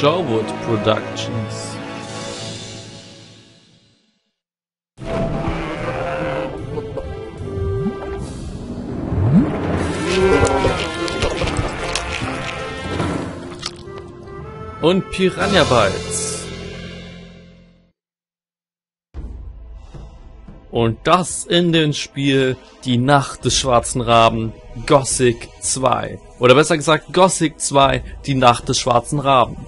Shorewood Productions. Und Piranha Bytes. Und das in dem Spiel Die Nacht des schwarzen Raben Gothic 2. Oder besser gesagt Gothic 2 Die Nacht des schwarzen Raben.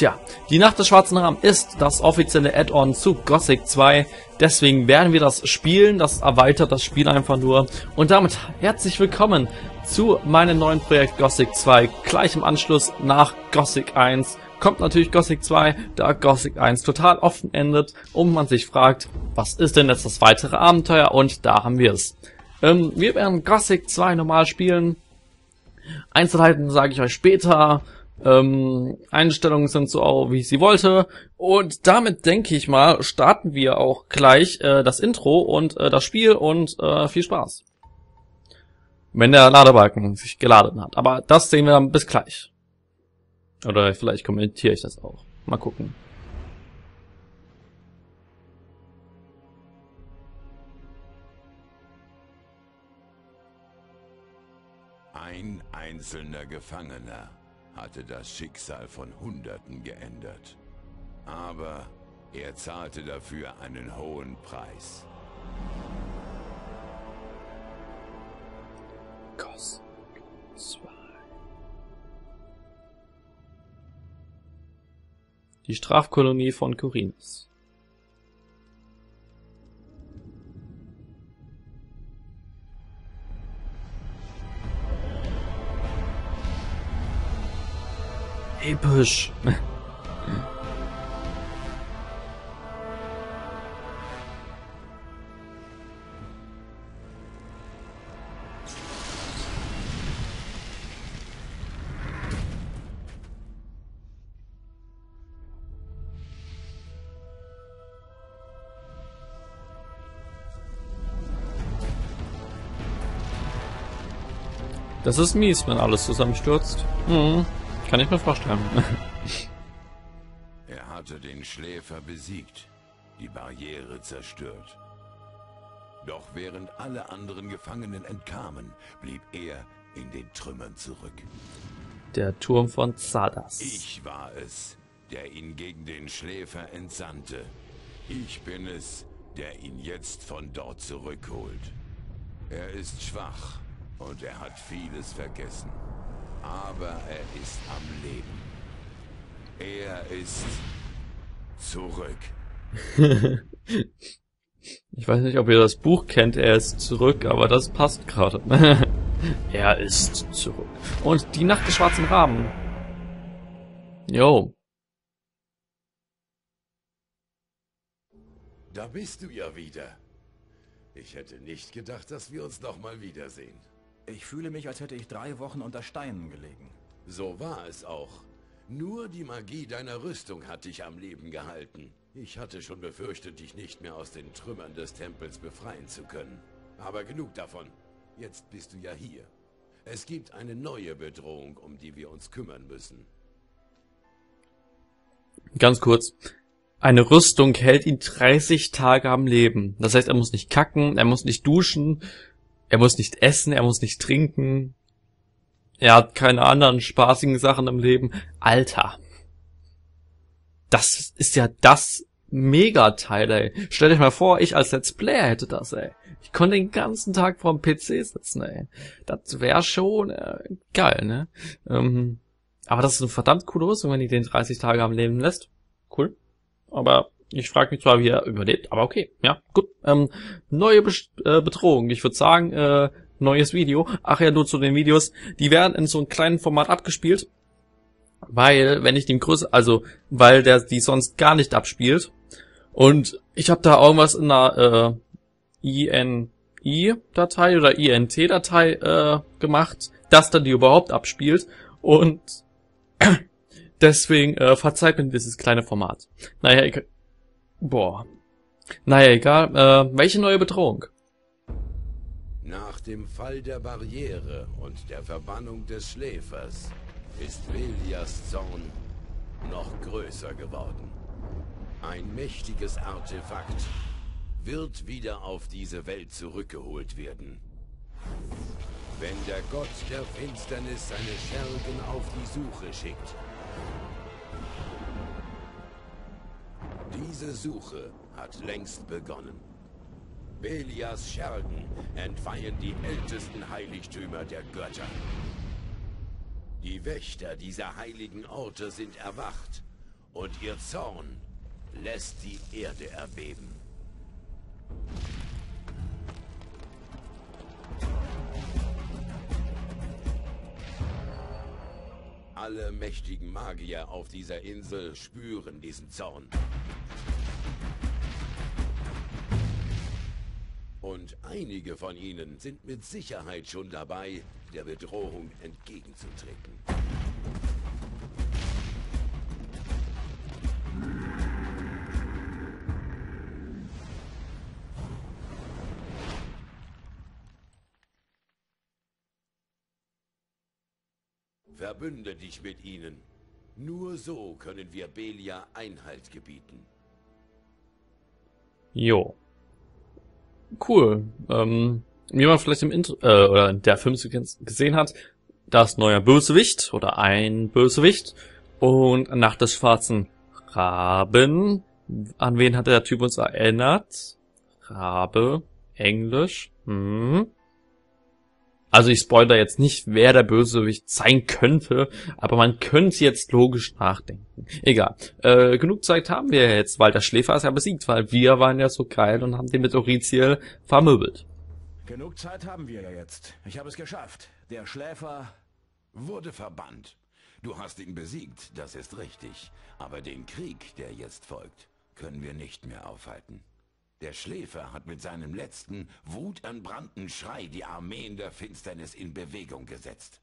Tja, die Nacht des Schwarzen Raben ist das offizielle Add-on zu Gothic 2. Deswegen werden wir das spielen. Das erweitert das Spiel einfach nur. Und damit herzlich willkommen zu meinem neuen Projekt Gothic 2. Gleich im Anschluss nach Gothic 1 kommt natürlich Gothic 2, da Gothic 1 total offen endet und man sich fragt, was ist denn jetzt das weitere Abenteuer? Und da haben wir es. Ähm, wir werden Gothic 2 normal spielen. Einzelheiten sage ich euch später. Ähm, Einstellungen sind so, wie ich sie wollte. Und damit denke ich mal, starten wir auch gleich äh, das Intro und äh, das Spiel und äh, viel Spaß. Wenn der Ladebalken sich geladen hat. Aber das sehen wir dann bis gleich. Oder vielleicht kommentiere ich das auch. Mal gucken. Ein einzelner Gefangener hatte das Schicksal von Hunderten geändert. Aber er zahlte dafür einen hohen Preis. Gothic 2. Die Strafkolonie von Corinus. Episch. Das ist mies, wenn alles zusammenstürzt. Mhm. Kann ich mir vorstellen. Er hatte den Schläfer besiegt, die Barriere zerstört. Doch während alle anderen Gefangenen entkamen, blieb er in den Trümmern zurück. Der Turm von Zadas. Ich war es, der ihn gegen den Schläfer entsandte. Ich bin es, der ihn jetzt von dort zurückholt. Er ist schwach und er hat vieles vergessen. Aber er ist am Leben. Er ist zurück. Ich weiß nicht, ob ihr das Buch kennt, er ist zurück, aber das passt gerade. er ist zurück. Und die Nacht des schwarzen Raben. Jo. Da bist du ja wieder. Ich hätte nicht gedacht, dass wir uns noch mal wiedersehen. Ich fühle mich, als hätte ich drei Wochen unter Steinen gelegen. So war es auch. Nur die Magie deiner Rüstung hat dich am Leben gehalten. Ich hatte schon befürchtet, dich nicht mehr aus den Trümmern des Tempels befreien zu können. Aber genug davon. Jetzt bist du ja hier. Es gibt eine neue Bedrohung, um die wir uns kümmern müssen. Ganz kurz. Eine Rüstung hält ihn 30 Tage am Leben. Das heißt, er muss nicht kacken, er muss nicht duschen, er muss nicht essen, er muss nicht trinken. Er hat keine anderen spaßigen Sachen im Leben. Alter. Das ist ja das Megateil, ey. Stell dich mal vor, ich als Let's Player hätte das, ey. Ich konnte den ganzen Tag vorm PC sitzen, ey. Das wäre schon äh, geil, ne? Ähm, aber das ist eine verdammt coole Rüstung, wenn die den 30 Tage am Leben lässt. Cool. Aber ich frage mich zwar, wie er überlebt, aber okay, ja, gut. Ähm, neue Be äh, Bedrohung. Ich würde sagen, äh, neues Video. Ach ja, nur zu den Videos. Die werden in so einem kleinen Format abgespielt. Weil, wenn ich den größer, also, weil der die sonst gar nicht abspielt. Und ich habe da irgendwas in einer äh, INI-Datei oder INT-Datei äh, gemacht, dass dann die überhaupt abspielt. Und deswegen äh, verzeiht mir dieses kleine Format. Naja, Boah. Naja, egal. Äh, welche neue Bedrohung? Nach dem Fall der Barriere und der Verbannung des Schläfers ist Velias Zorn noch größer geworden. Ein mächtiges Artefakt wird wieder auf diese Welt zurückgeholt werden. Wenn der Gott der Finsternis seine Schergen auf die Suche schickt. Diese Suche hat längst begonnen. Belias Schergen entweihen die ältesten Heiligtümer der Götter. Die Wächter dieser heiligen Orte sind erwacht und ihr Zorn lässt die Erde erbeben. Alle mächtigen Magier auf dieser Insel spüren diesen Zorn. Und einige von ihnen sind mit Sicherheit schon dabei, der Bedrohung entgegenzutreten. Verbünde dich mit ihnen. Nur so können wir Belia Einhalt gebieten. Jo. Cool. Ähm, wie man vielleicht im Intro, äh, oder in der Film gesehen hat, das neue Bösewicht oder ein Bösewicht und nach des schwarzen Raben. An wen hat der Typ uns erinnert? Rabe, Englisch. Hm. Also ich spoilere jetzt nicht, wer der Bösewicht sein könnte, aber man könnte jetzt logisch nachdenken. Egal. Äh, genug Zeit haben wir jetzt, weil der Schläfer ist ja besiegt, weil wir waren ja so geil und haben den mit Oriziel vermöbelt. Genug Zeit haben wir ja jetzt. Ich habe es geschafft. Der Schläfer wurde verbannt. Du hast ihn besiegt, das ist richtig. Aber den Krieg, der jetzt folgt, können wir nicht mehr aufhalten. Der Schläfer hat mit seinem letzten, wutentbrannten Schrei die Armeen der Finsternis in Bewegung gesetzt.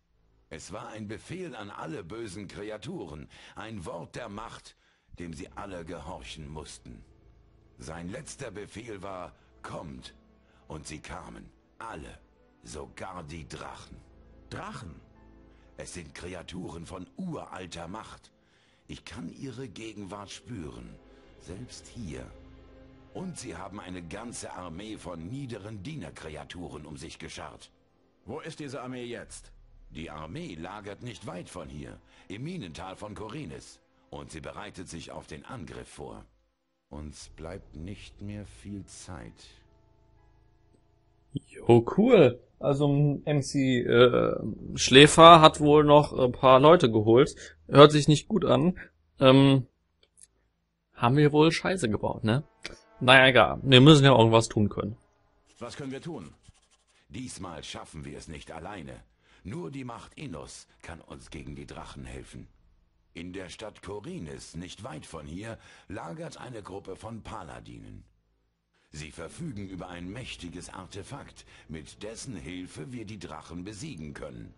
Es war ein Befehl an alle bösen Kreaturen, ein Wort der Macht, dem sie alle gehorchen mussten. Sein letzter Befehl war, kommt, und sie kamen, alle, sogar die Drachen. Drachen? Es sind Kreaturen von uralter Macht. Ich kann ihre Gegenwart spüren, selbst hier und sie haben eine ganze Armee von niederen Dienerkreaturen um sich geschart. Wo ist diese Armee jetzt? Die Armee lagert nicht weit von hier, im Minental von Korinis. Und sie bereitet sich auf den Angriff vor. Uns bleibt nicht mehr viel Zeit. Jo, cool. Also MC äh, Schläfer hat wohl noch ein paar Leute geholt. Hört sich nicht gut an. Ähm, haben wir wohl Scheiße gebaut, ne? Naja, egal. Wir müssen ja irgendwas tun können. Was können wir tun? Diesmal schaffen wir es nicht alleine. Nur die Macht Innos kann uns gegen die Drachen helfen. In der Stadt Korinis, nicht weit von hier, lagert eine Gruppe von Paladinen. Sie verfügen über ein mächtiges Artefakt, mit dessen Hilfe wir die Drachen besiegen können.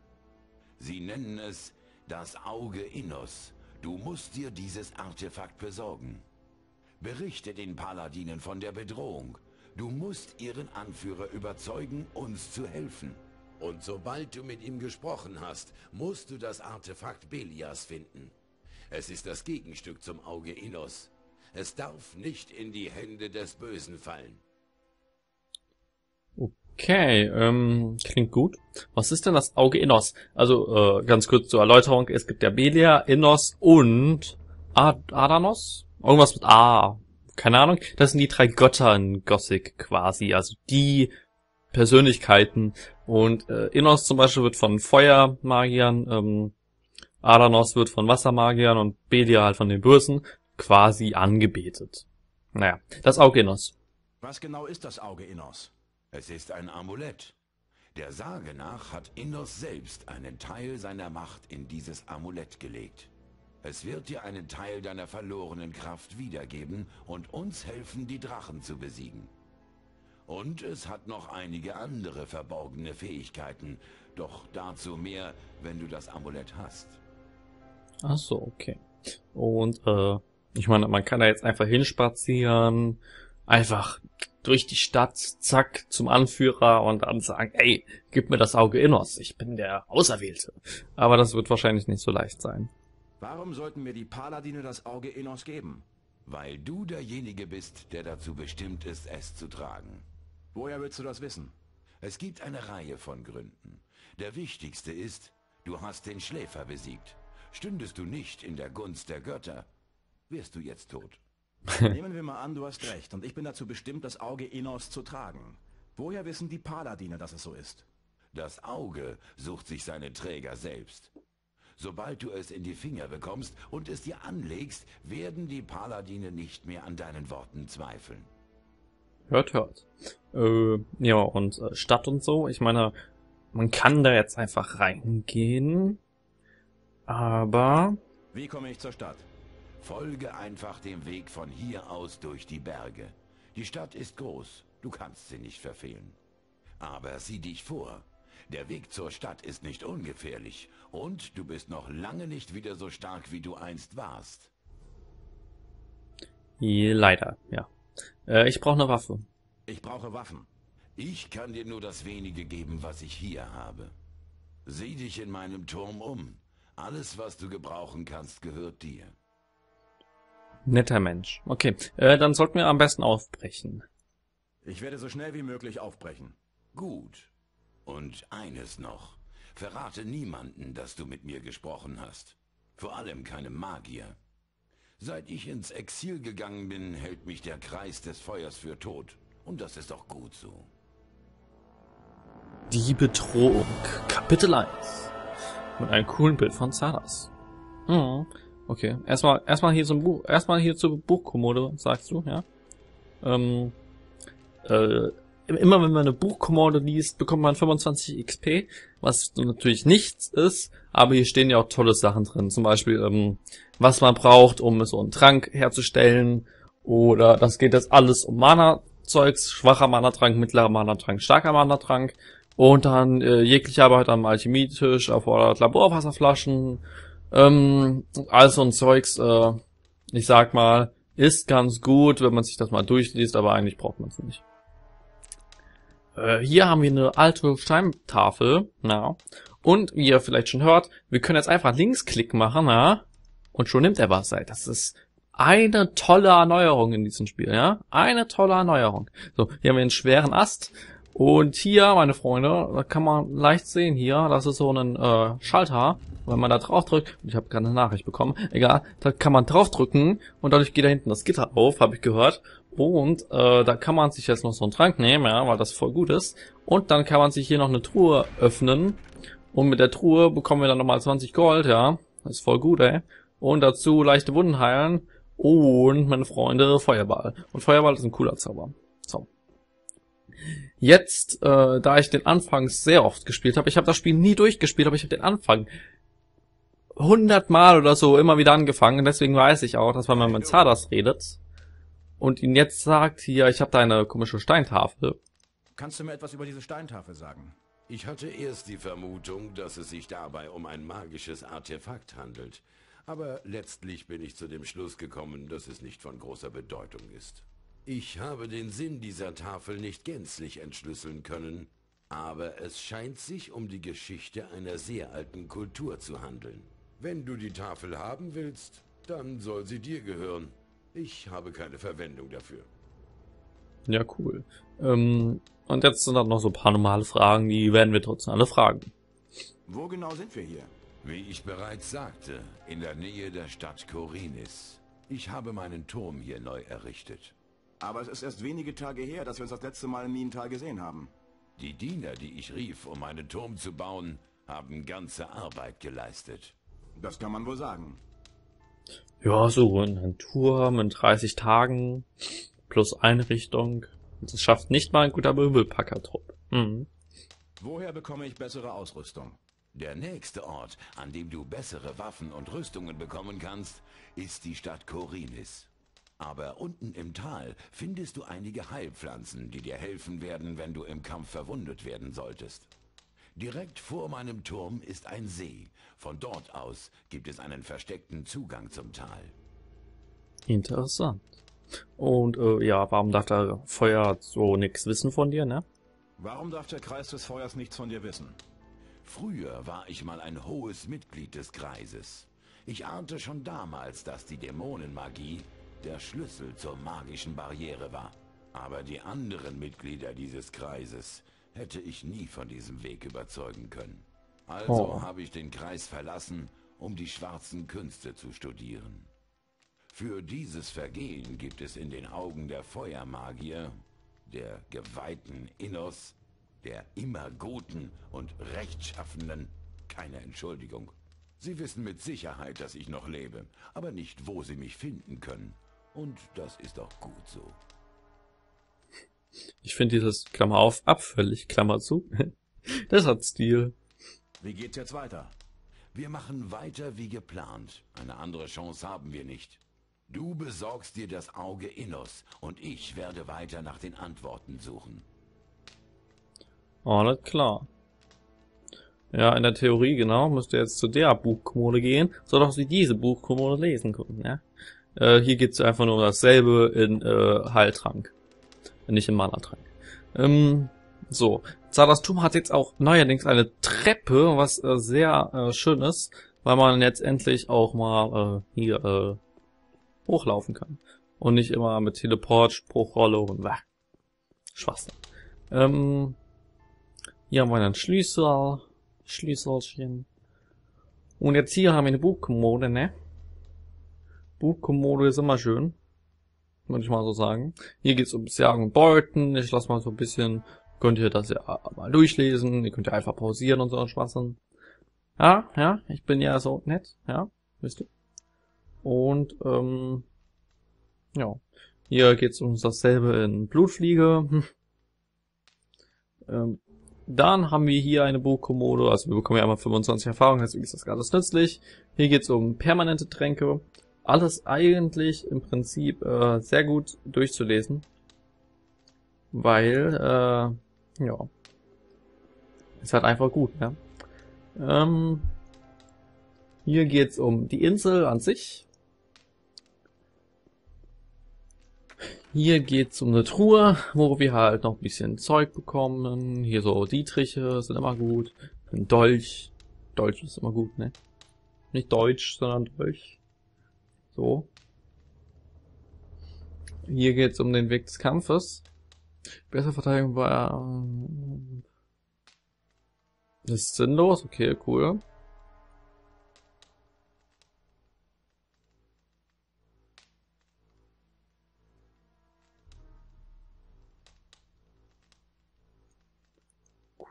Sie nennen es das Auge Innos. Du musst dir dieses Artefakt besorgen. Berichte den Paladinen von der Bedrohung. Du musst ihren Anführer überzeugen, uns zu helfen. Und sobald du mit ihm gesprochen hast, musst du das Artefakt Belias finden. Es ist das Gegenstück zum Auge Innos. Es darf nicht in die Hände des Bösen fallen. Okay, ähm, klingt gut. Was ist denn das Auge Innos? Also, äh, ganz kurz zur Erläuterung. Es gibt ja Belia, Innos und Ad Adanos? Irgendwas mit A. Keine Ahnung. Das sind die drei Götter in Gothic quasi. Also die Persönlichkeiten. Und äh, Innos zum Beispiel wird von Feuermagiern, ähm, Adanos wird von Wassermagiern und Belia halt von den Bösen quasi angebetet. Naja, das Auge Innos. Was genau ist das Auge Innos? Es ist ein Amulett. Der Sage nach hat Innos selbst einen Teil seiner Macht in dieses Amulett gelegt. Es wird dir einen Teil deiner verlorenen Kraft wiedergeben und uns helfen, die Drachen zu besiegen. Und es hat noch einige andere verborgene Fähigkeiten, doch dazu mehr, wenn du das Amulett hast. Ach so, okay. Und äh, ich meine, man kann da jetzt einfach hinspazieren, einfach durch die Stadt, zack, zum Anführer und dann sagen, ey, gib mir das Auge Innos, ich bin der Auserwählte. Aber das wird wahrscheinlich nicht so leicht sein. Warum sollten mir die Paladine das Auge Enos geben? Weil du derjenige bist, der dazu bestimmt ist, es zu tragen. Woher willst du das wissen? Es gibt eine Reihe von Gründen. Der wichtigste ist, du hast den Schläfer besiegt. Stündest du nicht in der Gunst der Götter, wärst du jetzt tot. Nehmen wir mal an, du hast recht und ich bin dazu bestimmt, das Auge Enos zu tragen. Woher wissen die Paladine, dass es so ist? Das Auge sucht sich seine Träger selbst. Sobald du es in die Finger bekommst und es dir anlegst, werden die Paladine nicht mehr an deinen Worten zweifeln. Hört, hört. Äh, ja, und äh, Stadt und so, ich meine, man kann da jetzt einfach reingehen, aber... Wie komme ich zur Stadt? Folge einfach dem Weg von hier aus durch die Berge. Die Stadt ist groß, du kannst sie nicht verfehlen. Aber sieh dich vor, der Weg zur Stadt ist nicht ungefährlich und du bist noch lange nicht wieder so stark, wie du einst warst. Leider, ja. Äh, ich brauche eine Waffe. Ich brauche Waffen. Ich kann dir nur das wenige geben, was ich hier habe. Sieh dich in meinem Turm um. Alles, was du gebrauchen kannst, gehört dir. Netter Mensch. Okay, äh, dann sollten wir am besten aufbrechen. Ich werde so schnell wie möglich aufbrechen. Gut. Und eines noch. Verrate niemanden, dass du mit mir gesprochen hast. Vor allem keinem Magier. Seit ich ins Exil gegangen bin, hält mich der Kreis des Feuers für tot. Und das ist auch gut so. Die Bedrohung. Kapitel 1. Mit einem coolen Bild von Zaras. Hm. Okay. Erstmal, erstmal hier zum Buch, erstmal hier zur Buchkommode, sagst du, ja? Ähm, äh, immer wenn man eine Buchkommode liest, bekommt man 25 XP, was natürlich nichts ist, aber hier stehen ja auch tolle Sachen drin. Zum Beispiel, ähm, was man braucht, um so einen Trank herzustellen. Oder das geht jetzt alles um Mana-Zeugs, schwacher Mana-Trank, mittlerer Mana-Trank, starker Mana-Trank. Und dann äh, jegliche Arbeit am Alchemietisch erfordert Laborwasserflaschen. Ähm, all so ein Zeugs, äh, ich sag mal, ist ganz gut, wenn man sich das mal durchliest, aber eigentlich braucht man es nicht. Äh, hier haben wir eine alte Steintafel, na. Und wie ihr vielleicht schon hört, wir können jetzt einfach Linksklick machen, na. Und schon nimmt er was. Das ist eine tolle Erneuerung in diesem Spiel, ja. Eine tolle Erneuerung. So, hier haben wir einen schweren Ast. Und hier, meine Freunde, da kann man leicht sehen hier, das ist so ein äh, Schalter. Wenn man da drauf drückt, ich habe gerade eine Nachricht bekommen, egal, da kann man drauf drücken und dadurch geht da hinten das Gitter auf, habe ich gehört. Und äh, da kann man sich jetzt noch so einen Trank nehmen, ja, weil das voll gut ist. Und dann kann man sich hier noch eine Truhe öffnen. Und mit der Truhe bekommen wir dann nochmal 20 Gold, ja. Das ist voll gut, ey. Und dazu leichte Wunden heilen. Und, meine Freunde, Feuerball. Und Feuerball ist ein cooler Zauber. So. Jetzt, äh, da ich den Anfang sehr oft gespielt habe, ich habe das Spiel nie durchgespielt, aber ich habe den Anfang hundertmal oder so immer wieder angefangen. Deswegen weiß ich auch, dass wenn man mit Zardas redet, und ihn jetzt sagt, hier, ich habe da eine komische Steintafel. Kannst du mir etwas über diese Steintafel sagen? Ich hatte erst die Vermutung, dass es sich dabei um ein magisches Artefakt handelt. Aber letztlich bin ich zu dem Schluss gekommen, dass es nicht von großer Bedeutung ist. Ich habe den Sinn dieser Tafel nicht gänzlich entschlüsseln können, aber es scheint sich um die Geschichte einer sehr alten Kultur zu handeln. Wenn du die Tafel haben willst, dann soll sie dir gehören. Ich habe keine Verwendung dafür. Ja, cool. Ähm, und jetzt sind da noch so ein paar normale Fragen, die werden wir trotzdem alle fragen. Wo genau sind wir hier? Wie ich bereits sagte, in der Nähe der Stadt Korinis. Ich habe meinen Turm hier neu errichtet. Aber es ist erst wenige Tage her, dass wir uns das letzte Mal im Minental gesehen haben. Die Diener, die ich rief, um meinen Turm zu bauen, haben ganze Arbeit geleistet. Das kann man wohl sagen. Ja, so ein Turm in 30 Tagen plus Einrichtung. Das schafft nicht mal ein guter Möbelpackertrupp. Mhm. Woher bekomme ich bessere Ausrüstung? Der nächste Ort, an dem du bessere Waffen und Rüstungen bekommen kannst, ist die Stadt Korinis. Aber unten im Tal findest du einige Heilpflanzen, die dir helfen werden, wenn du im Kampf verwundet werden solltest. Direkt vor meinem Turm ist ein See. Von dort aus gibt es einen versteckten Zugang zum Tal. Interessant. Und äh, ja, warum darf der Feuer so nichts wissen von dir, ne? Warum darf der Kreis des Feuers nichts von dir wissen? Früher war ich mal ein hohes Mitglied des Kreises. Ich ahnte schon damals, dass die Dämonenmagie der Schlüssel zur magischen Barriere war. Aber die anderen Mitglieder dieses Kreises hätte ich nie von diesem Weg überzeugen können. Also oh. habe ich den Kreis verlassen, um die schwarzen Künste zu studieren. Für dieses Vergehen gibt es in den Augen der Feuermagier, der geweihten Innos, der immer Guten und Rechtschaffenden, keine Entschuldigung. Sie wissen mit Sicherheit, dass ich noch lebe, aber nicht, wo sie mich finden können. Und das ist auch gut so. Ich finde dieses Klammer auf abfällig, Klammer zu. das hat Stil. Wie geht's jetzt weiter? Wir machen weiter wie geplant. Eine andere Chance haben wir nicht. Du besorgst dir das Auge Innos und ich werde weiter nach den Antworten suchen. Alles klar. Ja, in der Theorie, genau, müsst ihr jetzt zu der Buchkommode gehen, so dass sie diese Buchkommode lesen können, ja. Äh, hier geht's einfach nur um dasselbe in äh, Heiltrank. Nicht in Mana-Trank. Ähm, so. Zadastum hat jetzt auch neuerdings eine Treppe, was äh, sehr äh, schön ist, weil man jetzt endlich auch mal äh, hier äh, hochlaufen kann. Und nicht immer mit Teleport, Spruchrolle und äh, Schwachsinn. Ähm, hier haben wir einen Schlüssel. Schlüsselchen. Und jetzt hier haben wir eine Buchkommode, ne? Buchkommode ist immer schön. Würde ich mal so sagen. Hier geht's um Jagen und Beuten. Ich lasse mal so ein bisschen, könnt ihr das ja mal durchlesen. Ihr könnt ja einfach pausieren und so Spaß. Ja, ja, ich bin ja so nett, ja, wisst ihr. Und, ähm, ja. Hier geht's um dasselbe in Blutfliege. ähm, dann haben wir hier eine Buchkommode, also wir bekommen ja einmal 25 Erfahrungen, deswegen ist das alles nützlich. Hier geht's um permanente Tränke. Alles eigentlich im Prinzip äh, sehr gut durchzulesen. Weil, äh, ja, ist halt einfach gut, ne? Ähm, hier geht's um die Insel an sich. Hier geht's um eine Truhe, wo wir halt noch ein bisschen Zeug bekommen. Hier so Dietriche sind immer gut. Ein Dolch. Dolch ist immer gut, ne? Nicht Deutsch, sondern Dolch. So. Hier geht's um den Weg des Kampfes. Bessere Verteidigung war... Ähm, ist sinnlos, okay, cool.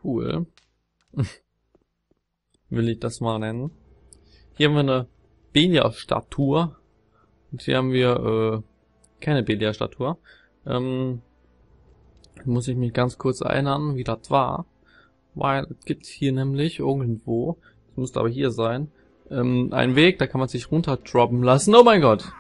cool. Will ich das mal nennen. Hier haben wir eine Belia-Statue. Und hier haben wir äh, keine Belia-Statue. Ähm, muss ich mich ganz kurz erinnern, wie das war. Weil es gibt hier nämlich irgendwo, das müsste aber hier sein, ähm, einen Weg, da kann man sich runterdroppen lassen. Oh mein Gott!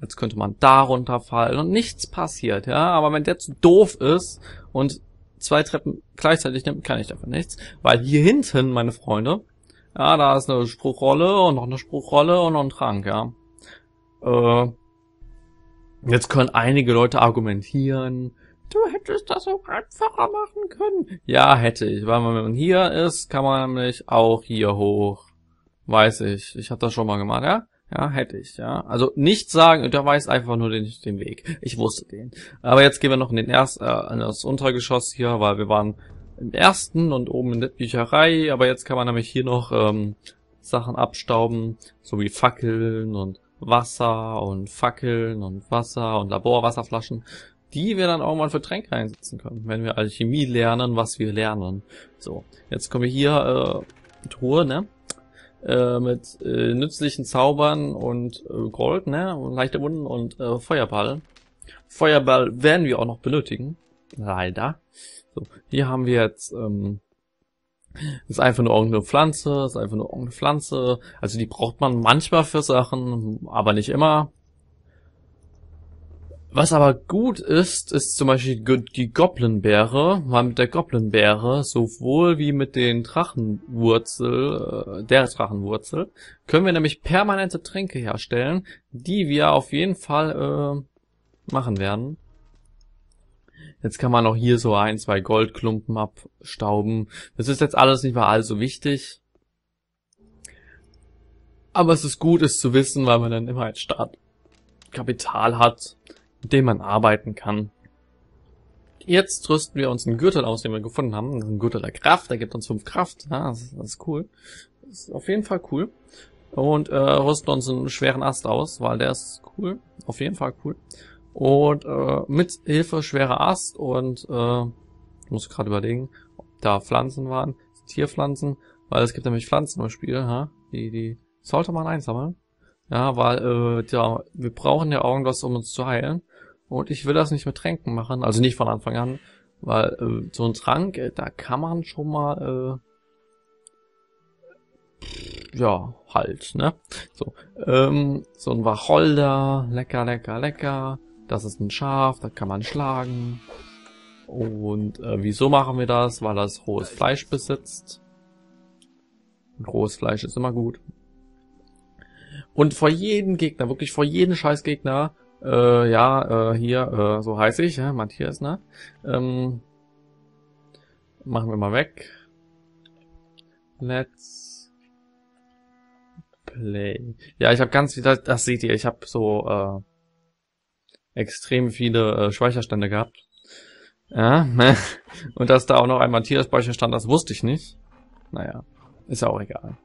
Jetzt könnte man da runterfallen und nichts passiert, ja. Aber wenn der zu doof ist und zwei Treppen gleichzeitig nimmt, kann ich dafür nichts. Weil hier hinten, meine Freunde, ja, da ist eine Spruchrolle und noch eine Spruchrolle und noch ein Trank, ja. Äh, jetzt können einige Leute argumentieren, du hättest das auch einfacher machen können. Ja, hätte ich, weil wenn man hier ist, kann man nämlich auch hier hoch. Weiß ich, ich habe das schon mal gemacht, ja. Ja, hätte ich, ja. Also nicht sagen, der weiß einfach nur den, den Weg. Ich wusste den. Aber jetzt gehen wir noch in den erst, äh, in das Untergeschoss hier, weil wir waren im ersten und oben in der Bücherei, aber jetzt kann man nämlich hier noch ähm, Sachen abstauben, so wie Fackeln und Wasser und Fackeln und Wasser und Laborwasserflaschen, die wir dann auch mal für Tränke einsetzen können, wenn wir Alchemie lernen, was wir lernen. So, jetzt kommen wir hier äh, Truhe, ne? Äh, mit äh, nützlichen Zaubern und äh, Gold, ne? Und leichte Wunden und äh, Feuerball. Feuerball werden wir auch noch benötigen. Leider. So, hier haben wir jetzt, ähm, ist einfach nur irgendeine Pflanze, ist einfach nur irgendeine Pflanze. Also die braucht man manchmal für Sachen, aber nicht immer. Was aber gut ist, ist zum Beispiel die Goblinbeere, weil mit der Goblinbeere, sowohl wie mit den Drachenwurzel, äh, der Drachenwurzel, können wir nämlich permanente Tränke herstellen, die wir auf jeden Fall äh, machen werden. Jetzt kann man auch hier so ein, zwei Goldklumpen abstauben. Das ist jetzt alles nicht mal allzu wichtig. Aber es ist gut, es zu wissen, weil man dann immer als Staat Kapital hat, mit dem man arbeiten kann. Jetzt rüsten wir uns einen Gürtel aus, den wir gefunden haben. Ein Gürtel der Kraft, der gibt uns fünf Kraft. Ja, das, ist, das ist cool. Das ist auf jeden Fall cool. Und äh, rüsten uns einen schweren Ast aus, weil der ist cool. Auf jeden Fall cool. Und äh, mit Hilfe schwerer Ast und äh, muss gerade überlegen, ob da Pflanzen waren, Tierpflanzen, weil es gibt nämlich Pflanzen im Spiel, ha? die die sollte man einsammeln. Ja, weil äh, ja, wir brauchen ja Augengloss, um uns zu heilen. Und ich will das nicht mit Tränken machen, also nicht von Anfang an, weil äh, so ein Trank, äh, da kann man schon mal äh, ja, halt, ne? So, ähm, so ein Wacholder, lecker, lecker, lecker. Das ist ein Schaf, da kann man schlagen. Und äh, wieso machen wir das? Weil das rohes Fleisch besitzt. Und rohes Fleisch ist immer gut. Und vor jedem Gegner, wirklich vor jedem Scheißgegner, äh, ja, äh, hier, äh, so heiße ich, ja, Matthias, ne? Ähm, machen wir mal weg. Let's play. Ja, ich habe ganz das, das seht ihr, ich habe so äh, extrem viele äh, Speicherstände gehabt. Ja, ne? Und dass da auch noch ein Matthias Speicherstand, das wusste ich nicht. Naja, ist ja auch egal.